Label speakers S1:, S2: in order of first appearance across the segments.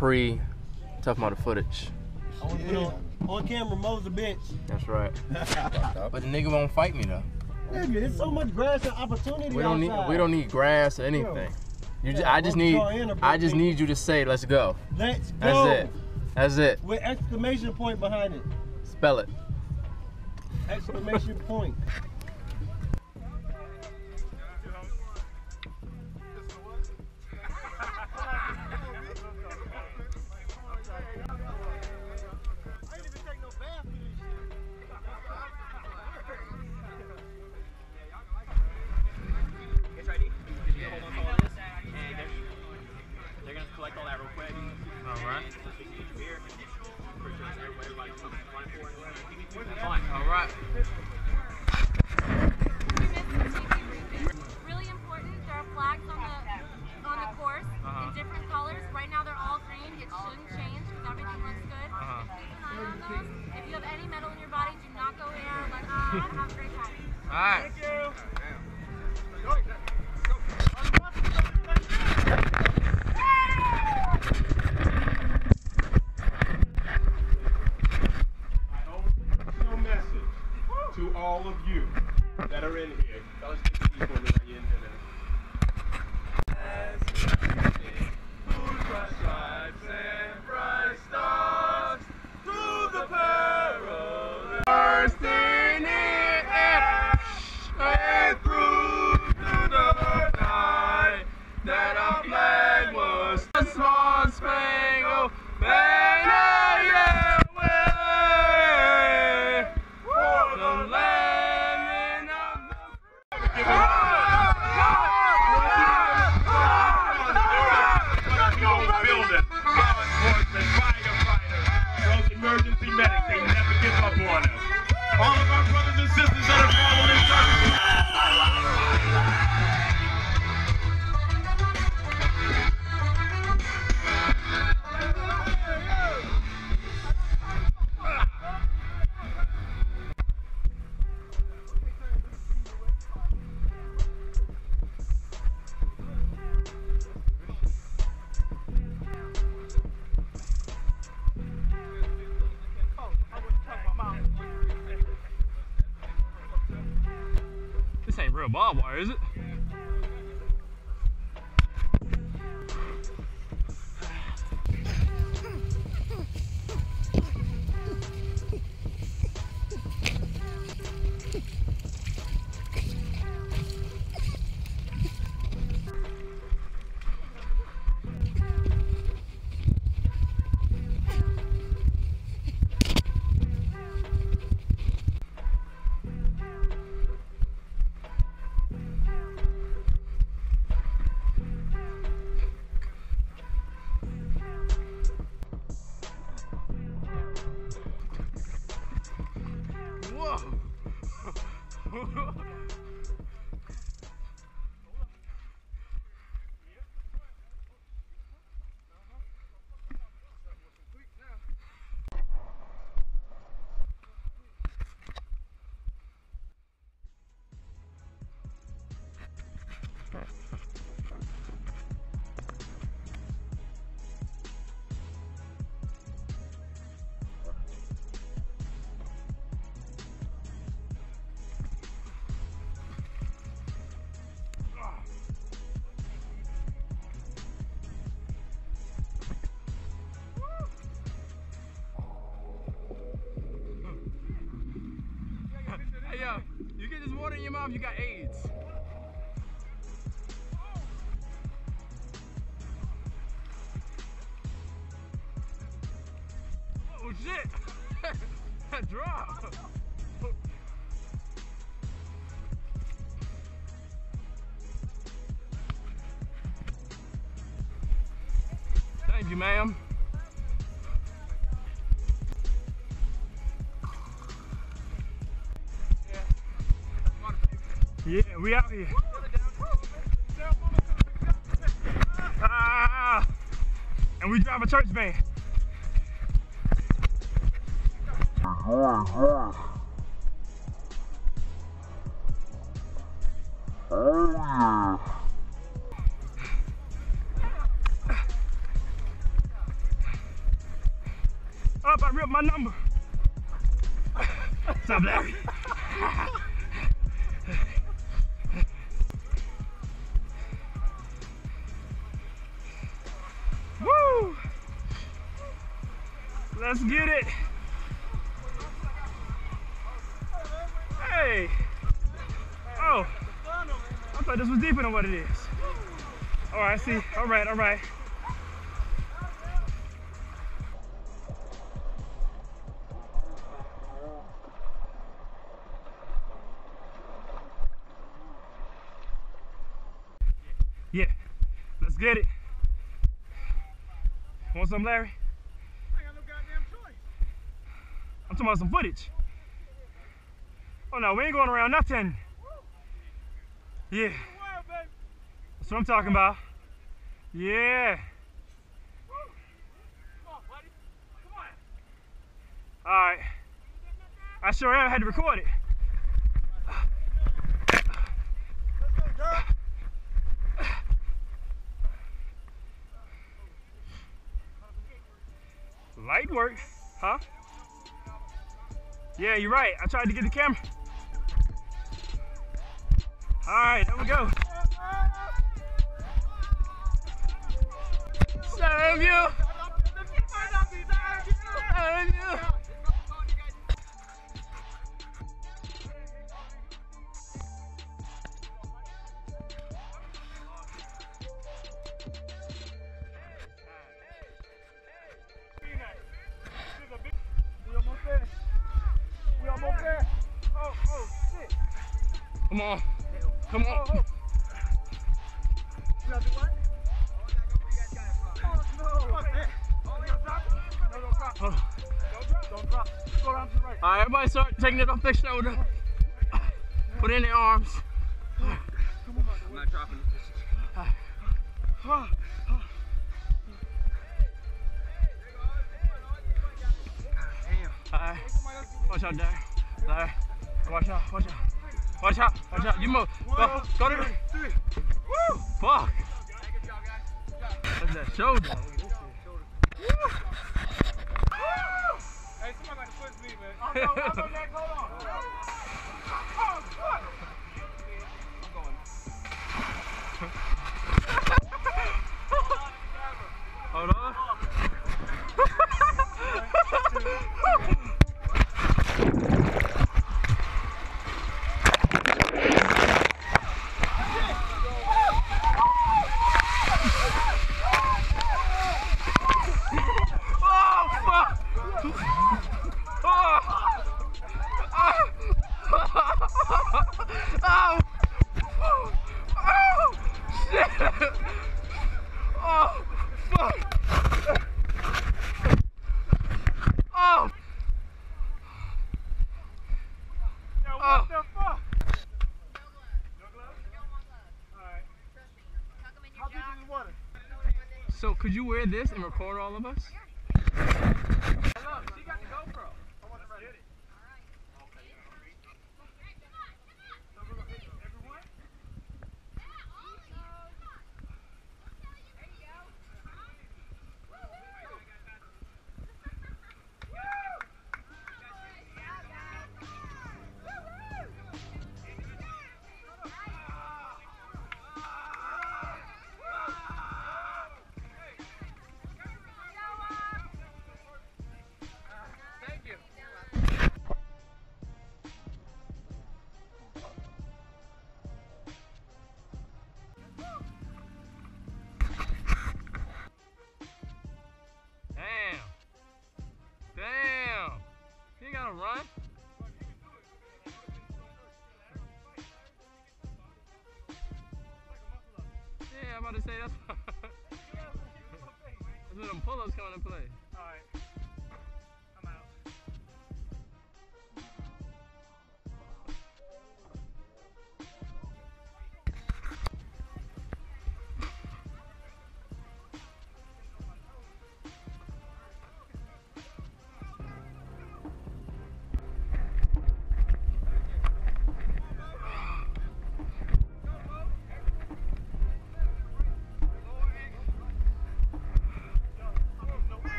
S1: pre Tough Mudder footage.
S2: I want to put on, on camera Mo's a bitch.
S1: That's right. but the nigga won't fight me though.
S2: Nigga, there's so much grass and opportunity
S1: We don't need we don't need grass or anything. You just, I just need
S2: draw in a
S1: I just need you to say let's go.
S2: Let's go.
S1: That's it. That's it.
S2: With exclamation point behind it.
S1: Spell it.
S2: Exclamation point.
S3: Building,
S4: get this water in your mouth, you got AIDS. Yeah, we out here. Ah, and we drive a church van.
S5: Up, I ripped my number. What's up, Larry? Right, All right, all right. Yeah, let's get it. Want some, Larry? I got no goddamn choice. I'm talking about some footage. Oh no, we ain't going around nothing. Yeah. That's what I'm talking about. Yeah. All right. I sure am. I had to record it. Light work, huh? Yeah, you're right. I tried to get the camera. All right, there we go. Serve you. Their shoulder. Put in their arms.
S2: I'm not dropping
S5: All right. Watch out, Dad. Larry. Watch out, watch out. Watch out, watch out. You move. Go, go to the. Woo! Fuck. At that shoulder.
S2: Hey, somebody got to push me, man. I'm I'm going, hold on.
S5: So could you wear this and record all of us? I'm about to say that's that's where them pull-ups come into play.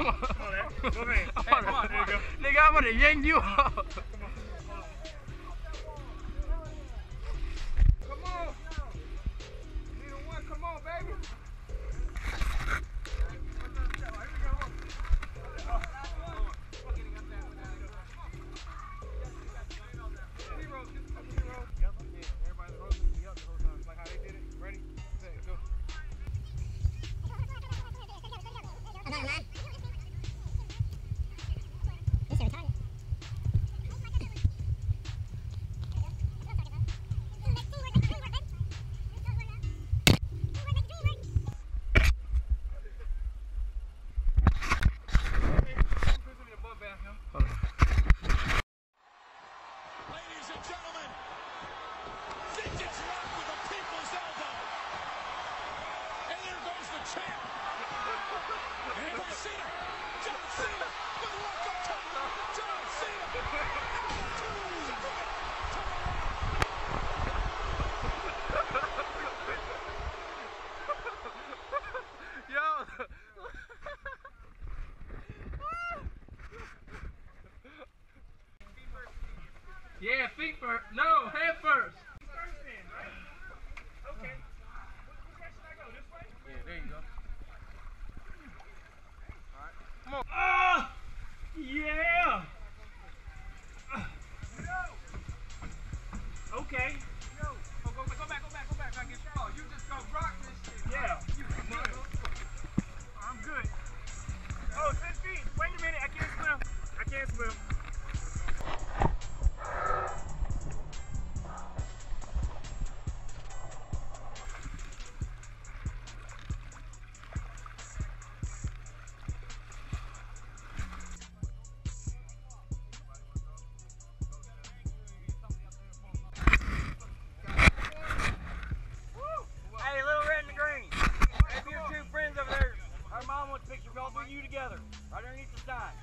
S6: Vabbè, eh, Lega, vieni gli andiamo! Together, right underneath the sign.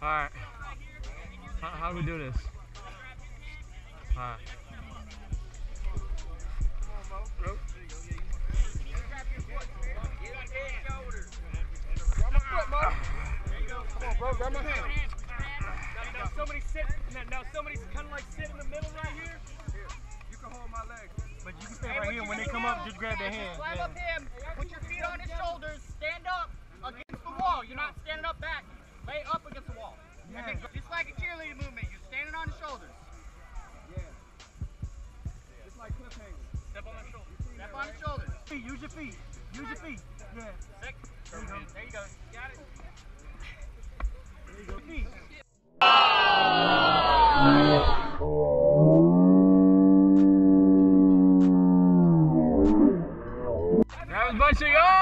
S2: All right. How, how do we do this? All right.
S5: Now, now somebody sit. Now, now somebody's kind of like sit in the middle right here.
S6: You can hold my leg.
S4: But you can stay right here. When they come up, just grab their hand.
S7: Climb
S4: Yeah.
S7: up him, put your feet on his shoulders, stand up against the wall. You're not standing up back. Lay up against the And just like a cheerleading movement, you're standing on his shoulders.
S6: It's like cliffhanger.
S5: Step on my shoulder.
S7: Step on his shoulders.
S4: Feet, Use your feet. Use your feet. Yeah.
S7: Sick. There you go. There you go. Got it.
S4: There you go. Feet.
S2: That was bunching. Oh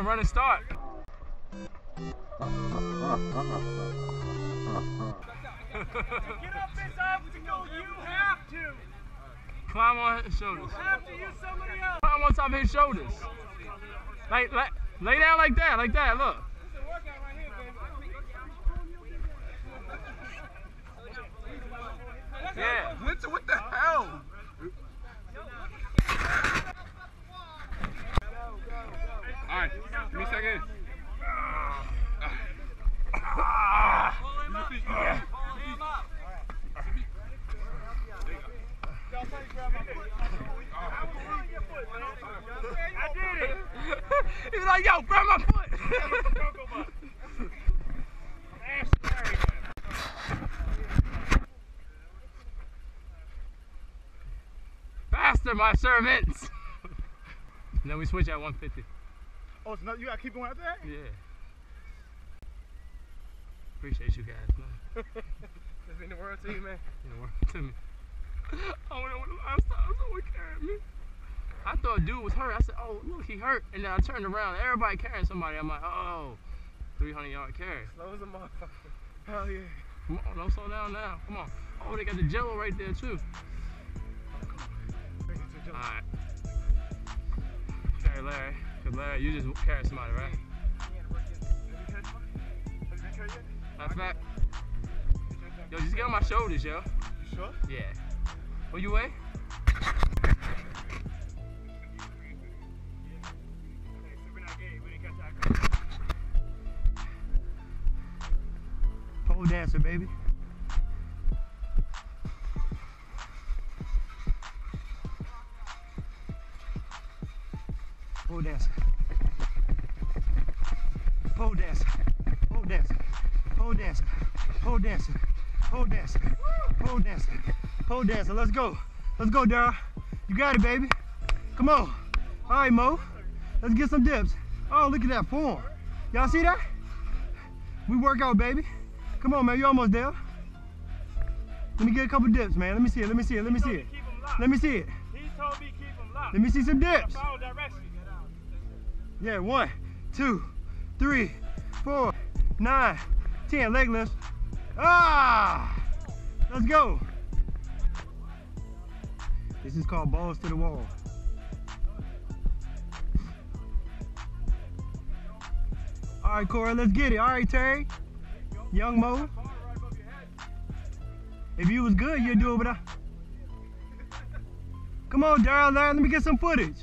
S4: You
S2: need start.
S5: Get up this obstacle. You have to.
S2: Climb on his shoulders.
S5: You have to use somebody else.
S2: Climb on top of his shoulders. Like, like, lay down like that, like that. Look.
S5: This is a workout right here, baby.
S2: Yeah.
S6: What the hell? Alright, give me a second.
S5: Pull him up. Pull him up. I did it.
S2: he was like, yo, grab my foot.
S5: Cocoa Butt. Ash Larry.
S2: Faster, my servants. then we switch at 150.
S4: Oh, so now you gotta keep going after that?
S2: Yeah. Appreciate you guys, man.
S4: This mean the world to you, man.
S2: You know, work to me. I wonder what the last time someone carried me. I thought dude was hurt. I said, oh, look, he hurt. And then I turned around. Everybody carrying somebody. I'm like, oh, 300 yard carry.
S4: Slow as a motherfucker. Hell yeah.
S2: Come on, don't slow down now. Come on. Oh, they got the jello right there too. Alright. Carry Larry. Cause Larry, you just carry somebody, right? Matter of fact, yo, just get on my shoulders, yo.
S4: You sure?
S2: Yeah. What you weigh?
S4: Pole dancer, baby. Pole dancer. Let's go. Let's go, Daryl. You got it, baby. Come on. All right, Mo. Let's get some dips. Oh, look at that form. Y'all see that? We work out, baby. Come on, man. You almost there. Let me get a couple dips, man. Let me see it. Let me see it. Let me see it.
S5: Keep him locked.
S4: Let me see it.
S5: He told me keep him locked.
S4: Let me see some dips. Yeah, one, two, three, four, nine, ten. Leg lifts. Ah! Let's go. This is called balls to the wall. All right, Corey, let's get it. All right, Terry. Young Mo. If you was good, you'd do it without. Come on, Daryl, let me get some footage.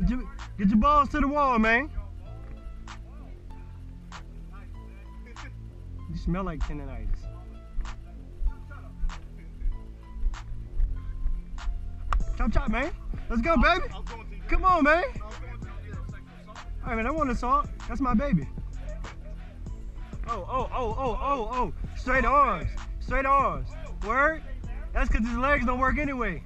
S4: Get your, get your balls to the wall, man. You smell like tendonitis. Chop chop, man. Let's go, baby. Come on, man. Right, man, I want assault. That's my baby. Oh, oh, oh, oh, oh, oh. Straight arms. Straight arms. Word? That's because his legs don't work anyway.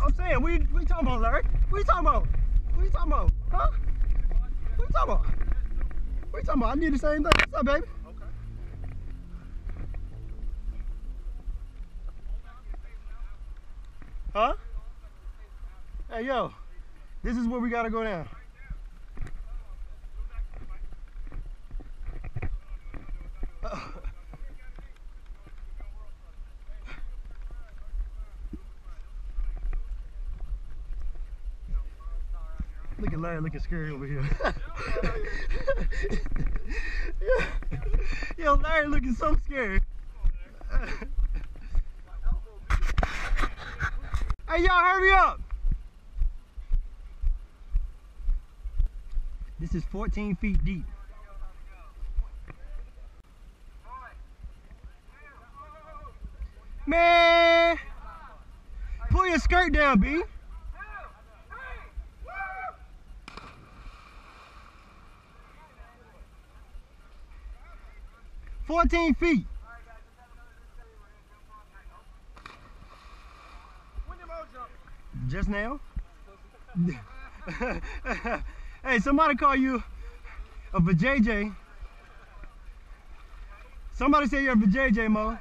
S4: I'm saying, what you, what you talking about, Larry? What you talking about? What you talking about? Huh? What you talking about? What you talking about? I need the same thing. What's up, baby? Huh? Hey, yo. This is where we gotta go down. Look at Larry looking scary over here. Yo, Larry looking so scared. hey, y'all, hurry up. This is 14 feet deep. Man, pull your skirt down, B. Fourteen feet. Just now? hey, somebody call you a vajayjay. Somebody say you're a vajayjay, Mo.
S6: My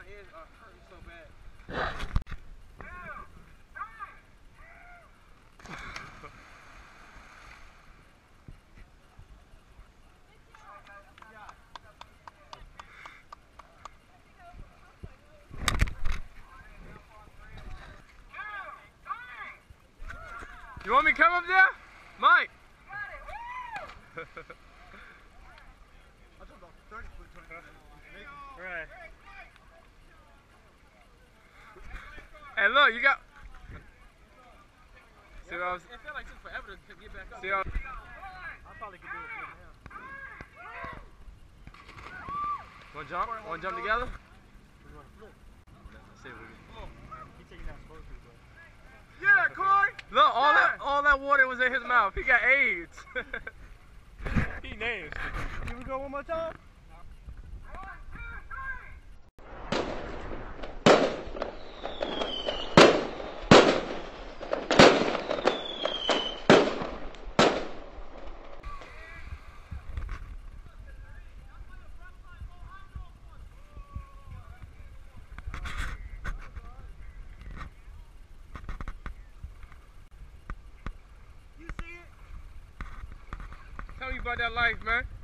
S6: head uh, hurting so bad.
S1: You want me to come up there? Mike. right. Hey, look, you got. See what I was.
S6: It felt like it took forever to get back up.
S1: See what I,
S6: I probably could do it for him.
S1: want to jump? Want to jump together? Let's see what we
S6: He you're not supposed to, but.
S5: Yeah, Corey.
S1: Look, all that all that water was in his mouth. He got AIDS. he nasty.
S4: Can we go one more time?
S5: About that life, man.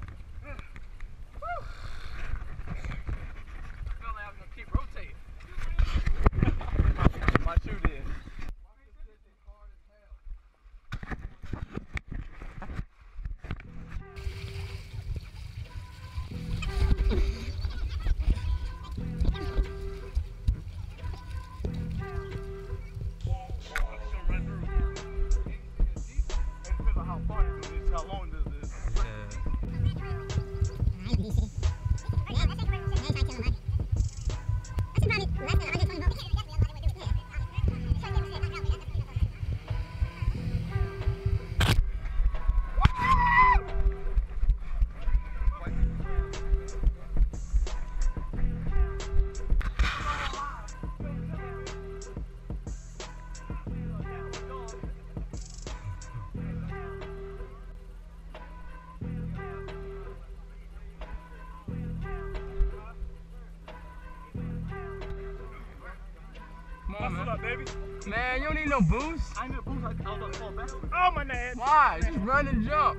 S2: No boost.
S8: I need a boost. I was about to fall back.
S5: Oh, my man.
S2: Why? Just run and jump.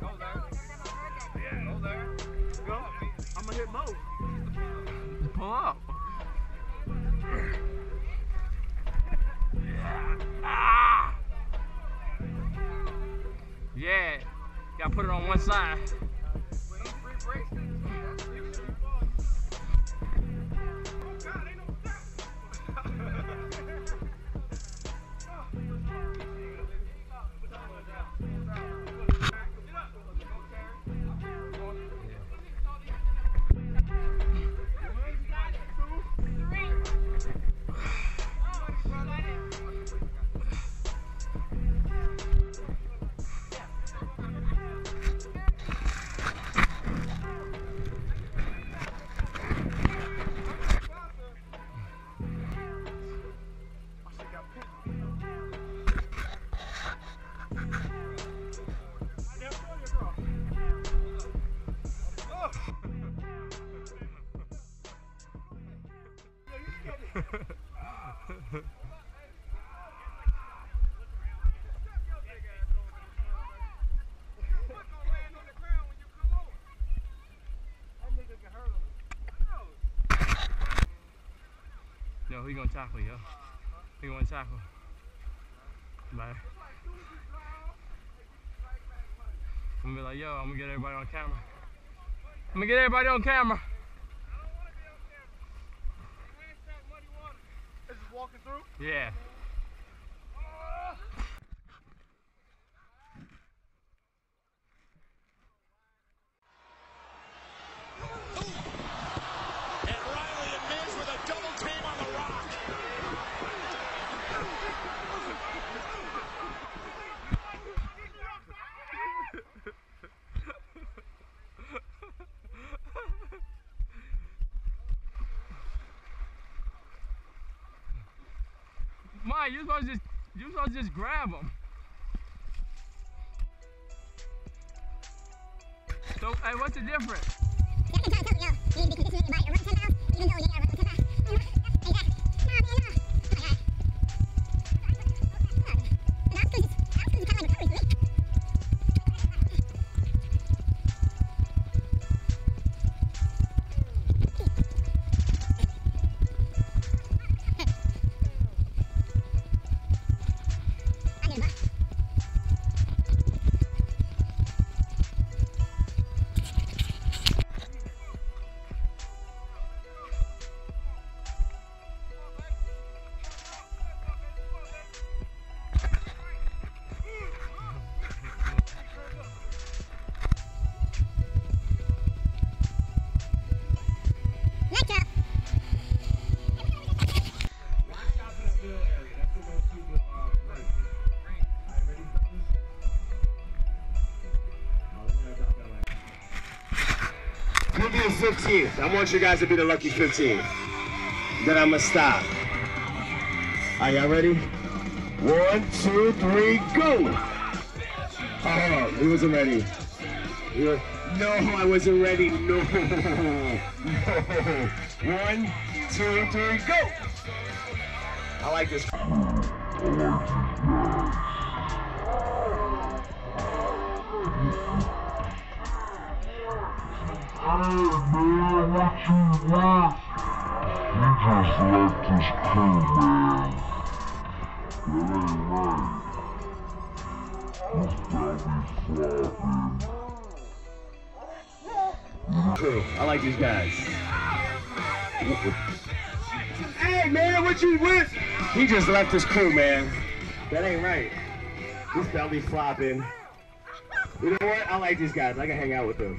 S8: Go there. Yeah, go there. Go. I'm gonna hit both.
S2: Just pull up. Ah! Yeah. Gotta put it on one side. You gonna tackle, yo? We gonna tackle? Bye. I'm gonna be like, yo, I'm gonna get everybody on camera. I'm gonna get everybody on camera.
S8: This is walking through.
S2: Yeah.
S9: And Riley and Miz with a double team on the rock.
S2: Mike, you supposed to just you supposed to just grab them. So, hey, what's the difference?
S10: 15th. I want you guys to be the lucky 15th. Then I'm gonna stop. Are y'all ready? One, two, three, go! Oh. He wasn't ready. He wa- no, I wasn't ready. No. No. One, two, three, go! I like this.
S6: True. I like these guys. Hey man, what you with? He just left his crew, man. That ain't right. He's belly flopping. You know what? I like these guys. I can hang out with them.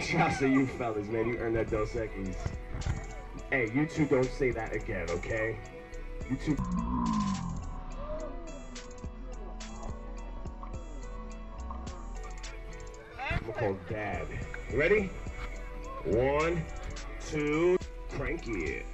S6: Shouts to you fellas, man. You earned that Dos Equis. Hey, you two don't say that again, okay? You two. I'm gonna call dad. Ready? One, two, crank it.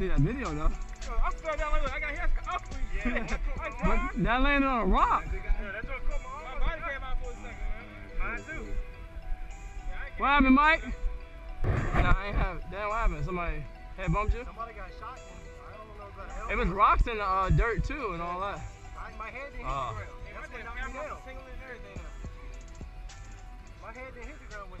S2: See that video though.
S5: Yo, I fell down like I got hit up. Yeah.
S2: But that landed on a rock.
S5: Yeah, that's what caught my My body came out for a second, man. Mine too.
S2: What happened, Mike? Nah, I ain't have it. Damn, what happened? Somebody head bumped you?
S3: Somebody got shot. I don't know about help.
S2: It was rocks and uh, dirt too and all that.
S3: I, my head didn't hit
S2: Oh.
S3: the ground. That's what knocked me down.
S5: Tingling and everything.
S3: My head didn't hit the ground when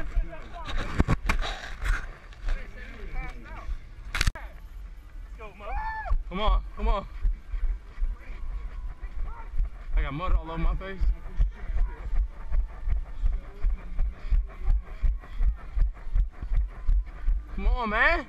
S2: Come on, come on. I got mud all over my face. Come on, man.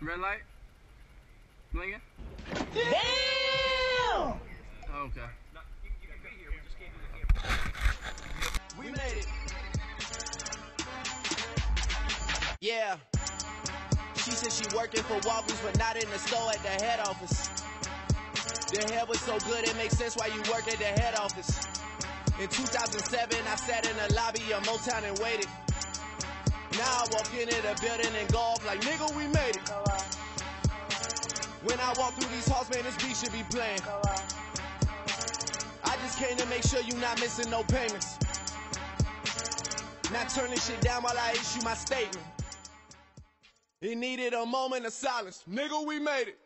S2: Red light? Blinking? Damn! Oh, okay.
S10: We made it. Yeah. She said she working for Walgreens, but not in the store at the head office. The hair was so good, it makes sense why you work at the head office. In 2007, I sat in the lobby of Motown and waited. Now I walk into the building and golf like, nigga, we made it. When I walk through these halls, man, this beat should be playing. I just came to make sure you not missing no payments. Not turning shit down while I issue my statement. It needed a moment of silence. Nigga, we made it.